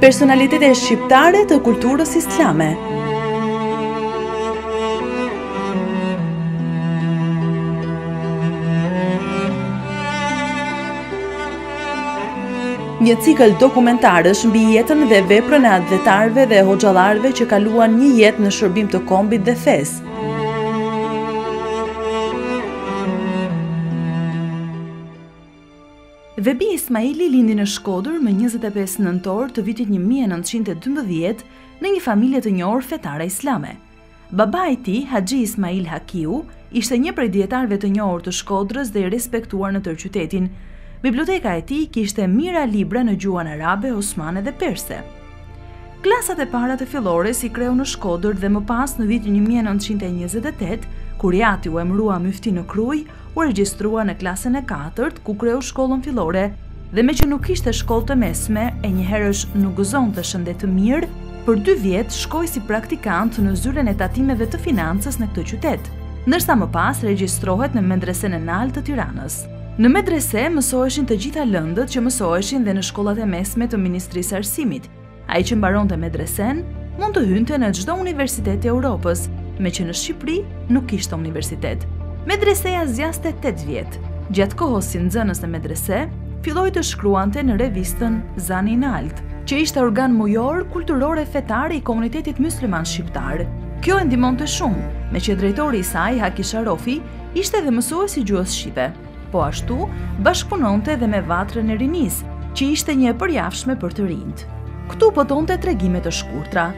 Personalitete shqiptare të kulturës islame. Një cikël dokumentarësh mbi jetën dhe veprën e atdhetarëve dhe hoxhallarëve që kaluan një jetë në shërbim të kombit dhe fesë. Vehbi Ismaili lindi në Shkodër më njëzet e pesë nëntor të vitit një mijë e nëntëqind e dymbëdhjetë në një familje të njohur fetare islame. Babai i tij, Haxhi Ismail Hakiu, ishte një prej dijetarëve të njohur të Shkodrës dhe i respektuar në tërë qytetin. Biblioteka e tij kishte mijëra libra në gjuhën arabe, osmane dhe perse. Klasat e para të fillores i kreu në Shkodër dhe më pas në vitin 1928, kur i ati u emërua myfti në Krujë, u regjistrua në klasën e katërt, ku kreu shkollën fillore, dhe meqë nuk kishte shkollë të mesme e njëherësh nuk gëzonte shëndet të mirë, për dy vjet shkoi si praktikant në Zyrën e Tatimeve të Financës në këtë qytet, ndërsa më pas regjistrohet në Medresenë e Naltë të Tiranës. Në medrese mësoheshin të gjitha lëndët që mësoheshin dhe në shkollat e mesme të Ministrisë së Arsimit. Ai që mbaronte medresenë, mund të hynte në çdo universitet të Europës, meqë në Shqipëri nuk kishte universitet. Medreseja zgjaste 8 vjet. Gjatë kohës si nxënës në medrese, filloi të shkruante në revistën Zani i Naltë, që ishte organ mujor, kulturor e fetar i komunitetit mysliman shqiptar. Kjo e ndihmonte shumë, meqë drejtori i saj, Haki Sharofi, Ishte dhe mësues i gjuhës shqipe. Po ashtu, bashkëpunonte edhe me Vatrën e Rinisë, që ishte një e përjavshme për të rinjtë. Këtu botonte tregime të shkurtra.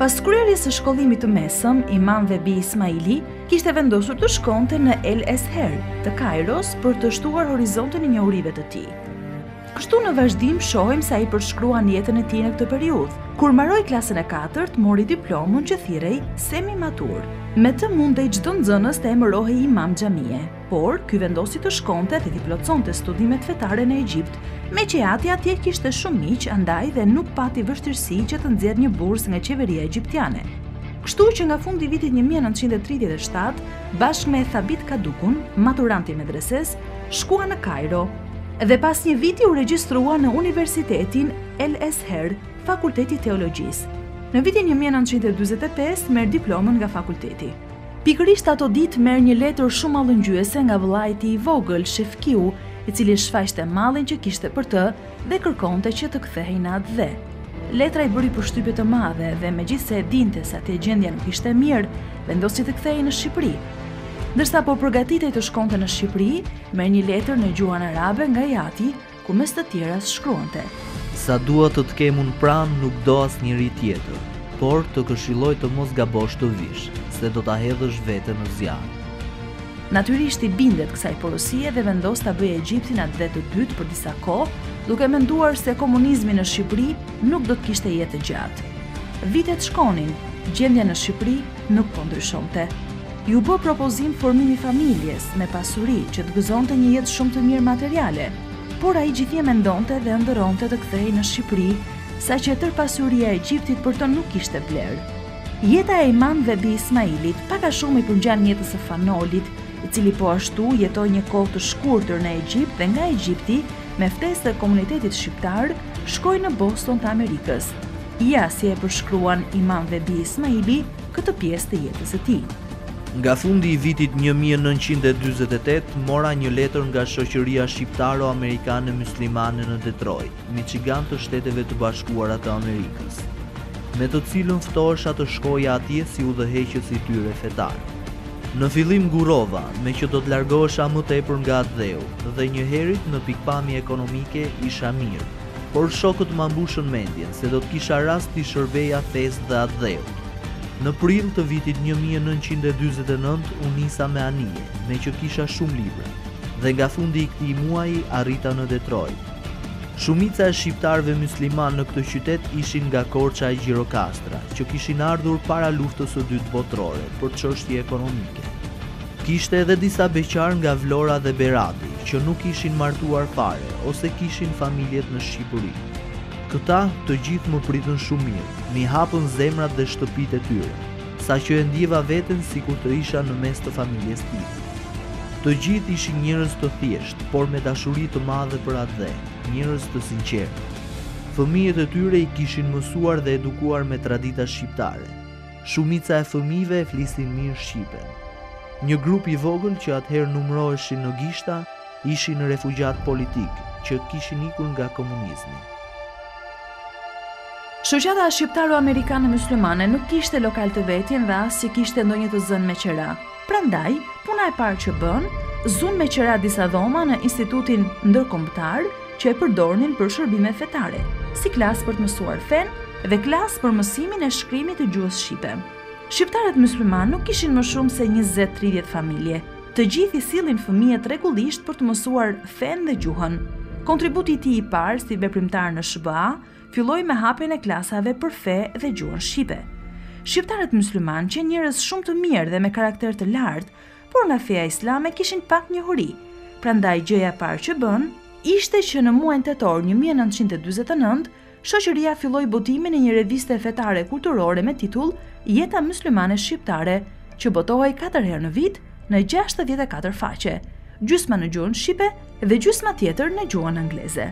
Pas kryerjes së shkollimit të mesëm, Imam Vehbi Ismaili kishte vendosur të shkonte në El Ez'her të Kajros për të shtuar horizontin e njohurive të tij. Kështu në vazhdim shohim se ai përshkruan jetën e tij në këtë periudhë. Kur mbaroi klasën e katërt, mori diplomën që thirrej semi matur. Me të mundej çdo nxënës të emërohej imam xhamie. Por, ky vendosi të shkonte dhe t'i plotësonte studimet fetare në Egjipt, meqë i ati atje kishte shumë miq, andaj dhe nuk pati vështirësi që të nxjerrë një bursë nga qeveria egjiptiane. Kështu që nga fundi i vitit një mijë e nëntëqind e tridhjetë e shtatë, bashkë me Thabit Kadukun, maturant i medresesë, shkuan në Kajro, Dhe pas një viti u regjistrua në Universitetin El Ez'her, Fakulteti Teologjisë. Në vitin 1945 merr diplomën nga fakulteti. Pikërisht ato ditë merr një letër shumë mallëngjyese nga vëllai i tij i vogël, Shefkiu, i cili shfaqte mallin që kishte për të dhe kërkonte që të kthehej në atdhe. Letra i bëri përshtypje të madhe dhe megjithëse e dinte se atje gjendja nuk ishte mirë, vendosi të kthehej në Shqipëri. Ndërsa po përgatitej të shkonte në Shqipëri, Merr një letër në gjuhën arabe nga i ati, ku mes të tjeras shkruante. Sa dua të të kem unë pranë, nuk do asnjeri tjetër. Por, të këshilloj të mos gabosh të vish, se do ta hedhësh veten në zjarr. Natyrisht i bindet kësaj porosie dhe vendos ta bëjë Egjiptin atdhe të dytë për disa kohë, duke menduar se komunizmi në Shqipëri nuk do të kishte jetë të gjatë. Vitet shkonin, gjendja në Shqipëri nuk po ndryshonte. Iu bë propozim formimi i familjes, me pasuri, që të gëzonte një jetë shumë të mirë materiale, por ai gjithnjë mendonte dhe ëndërronte të kthehej në Shqipëri, saqë e tërë pasuria e Egjiptit për të nuk kishte vlerë. Jeta e Imam Vehbi Ismailit pak a shumë i përngjan jetës së Fan Nolit, i cili po ashtu jetoi një kohë të shkurtër në Egjipt dhe nga Egjipti, me ftesë të komunitetit shqiptar, shkoi në Boston të Amerikës. Ja si e përshkruan Imam Vehbi Ismaili këtë pjesë të jetës së tij. Nga fundi i vitit një mijë e nëntëqind e dyzet e tetë, mora një letër nga Shoqëria Shqiptaro-Amerikane Myslimane në Detroit, Michigan të Shteteve të Bashkuara të Amerikës, me të cilën ftohesha të shkoja atje si udhëheqës i tyre fetar. Në fillim ngurrova, meqë do të largohesha më tepër nga atdheu, dhe njëherit në pikëpamje ekonomike isha mirë. Por shokët ma mbushën mendjen se do të kisha rast t'i shërbeja fesë dhe atdheut. Në prill të vitit një mijë e nëntëqind e dyzet e nëntë u nisa me anije, meqë kisha shumë libra, dhe nga fundi i këtij muaji arrita në Detroit. Shumica e shqiptarëve myslimanë në këtë qytet ishin nga Korça e Gjirokastra, që kishin ardhur para Luftës së Dytë Botërore për çështje ekonomike. Kishte edhe disa beqarë nga Vlora dhe Berati që nuk ishin martuar fare ose kishin familjet në Shqipëri. Këta, të gjithë më pritën shumë mirë, m'i hapën zemrat dhe shtëpitë e tyre, saqë e ndjeva veten sikur të isha në mes të familjes time. Të gjithë ishin njerëz të thjeshtë, por me dashuri të madhe për atdhe, njerëz të sinqertë. Fëmijët e tyre i kishin mësuar dhe edukuar me tradita shqiptare. Shumica e fëmijëve e flisin mirë shqipen. Një grup i vogël që atëherë numëroheshin në gishta, ishin refugjatë politikë që kishin ikur nga komunizmi. Shoqata Shqiptaro-Amerikane Myslimane nuk kishte lokal të vetin dhe as që kishte ndonjë të zënë me qera. Prandaj, puna e parë që bënë, zunë me qera disa dhoma në Institutin Ndërkombëtar që e përdornin për shërbime fetare, si klasë për të mësuar fenë dhe klasë për mësimin e shkrimit të gjuhës shqipe. Shqiptarët myslimanë nuk kishin më shumë se 20-30 familje, të gjithë i sillnin fëmijët rregullisht për të mësuar fenë dhe gjuhën. Kontributi i tij i parë si veprimtar në SHBA Filloi me hapjen e klasave për fe dhe gjuhën shqipe. Shqiptarët myslimanë qenë njerëz shumë të mirë dhe me karakter të lartë, por nga feja islame kishin pak njohuri. Prandaj gjëja e parë që bënë, ishte që në muajin tetor një mijë e nëntëqind e dyzet e nëntë shoqëria filloi botimin e një reviste fetare kulturore me titull Jeta Myslimane Shqiptare, që botohej katër herë në vit në gjashtëdhjetë e katër faqe, gjysma në gjuhën shqipe dhe gjysma tjetër në gjuhën angleze.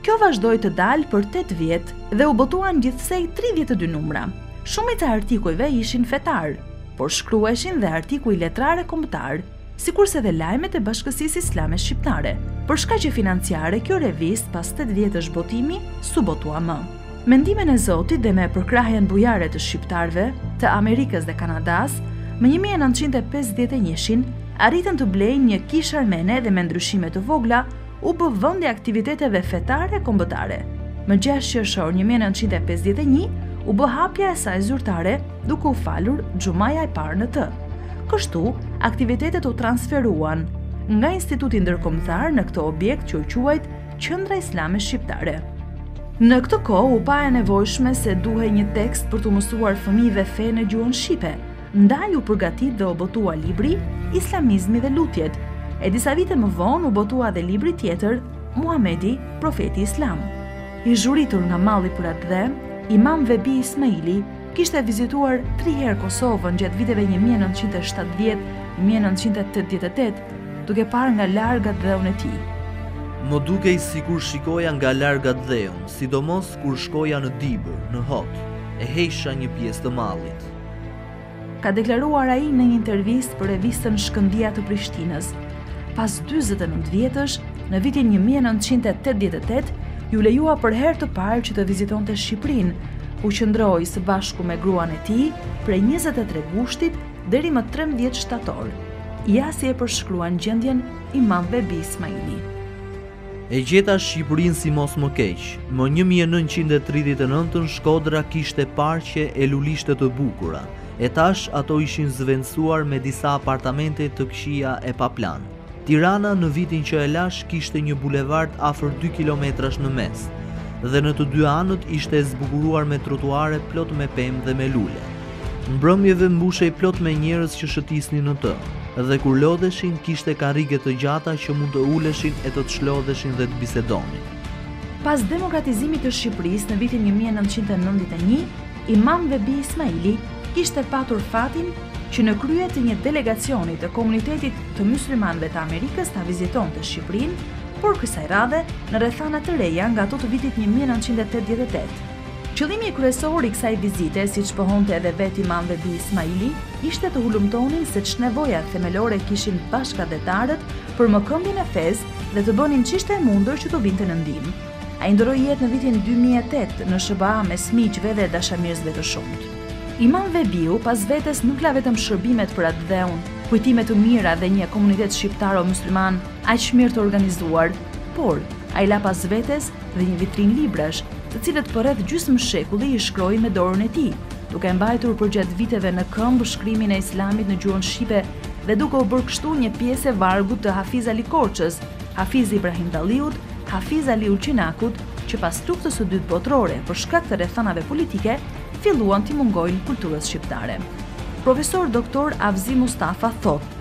Kjo vazhdoi të dalë për tetë vjet dhe u botuan gjithsej tridhjetë e dy numra. Shumica e artikujve ishin fetarë, por shkruheshin dhe artikuj letrarë e kombëtarë, sikurse dhe lajmet e Bashkësisë Islame Shqiptare. Për shkaqe financiare kjo revistë pas tetë vjetësh botimi s'u botua më. Me ndihmën e Zotit dhe me përkrahjen bujare të shqiptarëve të Amerikës dhe Kanadasë, më një mijë e nëntëqind e pesëdhjetë e njëshin, arritën të blejnë një kishë armene dhe me ndryshime të vogla, u bë vënd i aktiviteteve fetare e kombëtare. Më gjashtë qershor një mijë e nëntëqind e pesëdhjetë e një, u bë hapja e saj zyrtare duke u falur xhumaja e parë në të. Kështu, aktivitetet u transferuan nga Instituti Ndërkombëtar në këtë objekt që u quajt Qëndra Islame Shqiptare. Në këtë kohë u pa e nevojshme se duhej një tekst për t'u mësuar fëmijëve fenë në gjuhën shqipe, ndaj u përgatit dhe u botua libri Islamizmi dhe lutjet. E disa vite më vonë u botua dhe libri tjetër Muhamedi, profeti islam. I zhuritur nga malli për atdhe, Imam Vehbi Ismaili kishte vizituar tri herë Kosovën gjatë viteve 1970-1988 Duke parë nga larg atdheun e tij. Më dukej sikur shikoja nga larg atdheun, sidomos kur shkoja në Dibër, në Hot, e heqsha një pjesë të mallit. Ka deklaruar ai në një intervistë për revistën Shkëndija të Prishtinës. Pas dyzet e nëntë vjetësh, në vitin një mijë e nëntëqind e tetëdhjetë e tetë, iu lejua për herë të parë që të vizitonte Shqipërinë, ku qëndroi së bashku me gruan e tij prej njëzet e tre gushtit Deri më trembëdhjetë shtator, ja si e përshkruan gjendjen Imam Vehbi Ismaili. E gjeta Shqipërinë si mos më keq, më një mijë e nëntëqind e tridhjetë e nëntë Shkodra kishte parqe e lulishte të bukura, e tash ato ishin zëvendësuar me disa apartamente të këqija e pa plan. Tirana në vitin që e lash kishte një bulevard afër dy kilometrash në mes, dhe në të dy anët ishte e zbukuruar me trotuare plot me pemë dhe me lule. Mbrëmjeve mbushej plot me njerëz që shëtisnin në të, dhe kur lodheshin kishte karrige të gjata që mund të uleshin e të shlodheshin dhe të bisedonin. Pas demokratizimit të Shqipërisë në vitin një mijë e nëntëqind e nëntëdhjetë e një, Imam Vebi Ismaili kishte patur fatin që në krye të një delegacioni të komunitetit të myslimanëve të Amerikës ta vizitonte Shqipërinë, por kësaj radhe në rrethana të reja nga ato të vitit 1988. Qëllimi kryesor i kësaj vizite, siç pohonte edhe vetë Imam Vebi Ismaili, ishte të hulumtonin se ç'nevoja themelore kishin bashkatdhetarët për mëkëmbjen e fesë dhe të bënin ç'ishte e mundur që t'u vinte në ndihmë. Ai ndërroi jetë në vitin dy mijë e tetë në SHBA mes miqve dhe dashamirësve të shumtë. Imam Vebiu pas vetes nuk la vetëm shërbimet për atdheun, kujtime të mira dhe një komunitet shqiptaro-mysliman aq mirë të organizuar, por ai la pas vetes dhe një vitrinë librash, të cilët për rreth gjysmë shekulli i shkroi me dorën e tij, duke mbajtur përgjatë viteve në këmbë shkrimin e Islamit në gjuhën shqipe dhe duke u bërë kështu një pjesë e vargut të Hafiz Ali Korçës, Hafiz Ibrahim Dalliut, Hafiz Ali Ulqinakut, që pas Luftës së Dytë Botërore për shkak të rrethanave politike, filluan t'i mungojnë kulturës shqiptare. Profesor Doktor Avzi Mustafa thotë.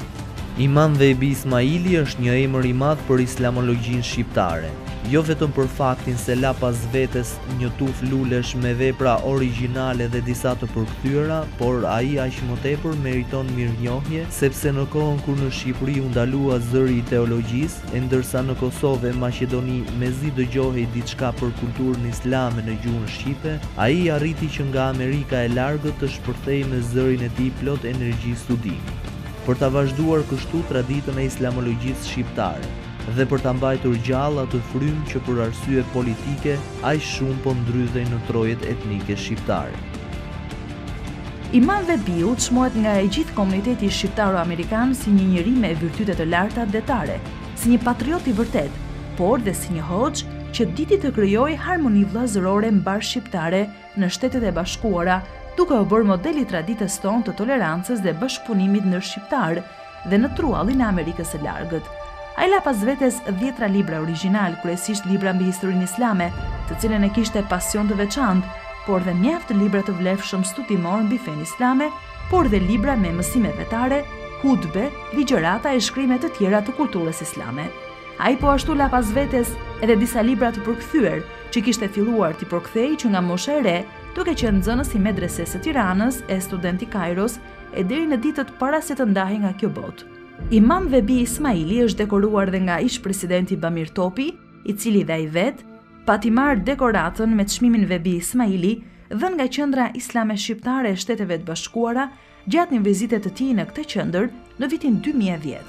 Imam Vehbi Ismaili është një emër i madh për islamologjinë shqiptare, jo vetëm për faktin se la pas vetes një tufë lulesh me vepra origjinale dhe disa të përkthyera, por ai aq më tepër meriton mirënjohje sepse në kohën kur në Shqipëri u ndalua zëri i teologjisë, e ndërsa në Kosovë e Maqedoni mezi dëgjohej diçka për kulturën islame në gjuhën shqipe, ai arriti që nga Amerika e largët të shpërthejë me zërin e tij plot energji studimi, për ta vazhduar kështu traditën e islamologjisë shqiptare dhe për ta mbajtur gjallë atë frymë që për arsye politike aq shumë po ndrydhej në trojet etnike shqiptare. Imam Vebiu çmohet nga e gjithë komuniteti shqiptaro-amerikan si një njeri me virtyte të larta atdhetare, si një patriot i vërtetë, por dhe si një hoxhë që diti të krijojë harmoni vllazërore mbarëshqiptare në Shtetet e Bashkuara, duke u bërë model i traditës tonë të tolerancës dhe bashkëpunimit ndërshqiptar, dhe në truallin e Amerikës së largët. Ai la pas vetes dhjetra libra origjinalë, kryesisht libra mbi historinë islame, të cilën e kishte pasion të veçantë, por dhe mjaft libra të vlefshëm studimorë mbi fenë islame, por dhe libra me mësime fetare, hutbe, ligjërata e shkrime të tjera të kulturës islame. Ai po ashtu la pas vetes edhe disa libra të përkthyer, që kishte filluar t'i përkthejë që nga mosha e re, duke qenë nxënës i Medresesë së Tiranës e student i Kajros, e deri në ditët para se të ndahej nga kjo botë. Imam Vehbi Ismaili është dekoruar dhe nga ish-presidenti Bamir Topi, i cili dhe ai vetë, pati marrë dekoratën me çmimin Vehbi Ismaili, dhënë nga Qendra Islame Shqiptare e Shteteve të Bashkuara gjatë një vizite të tij në këtë qendër në vitin dy mijë e dhjetë.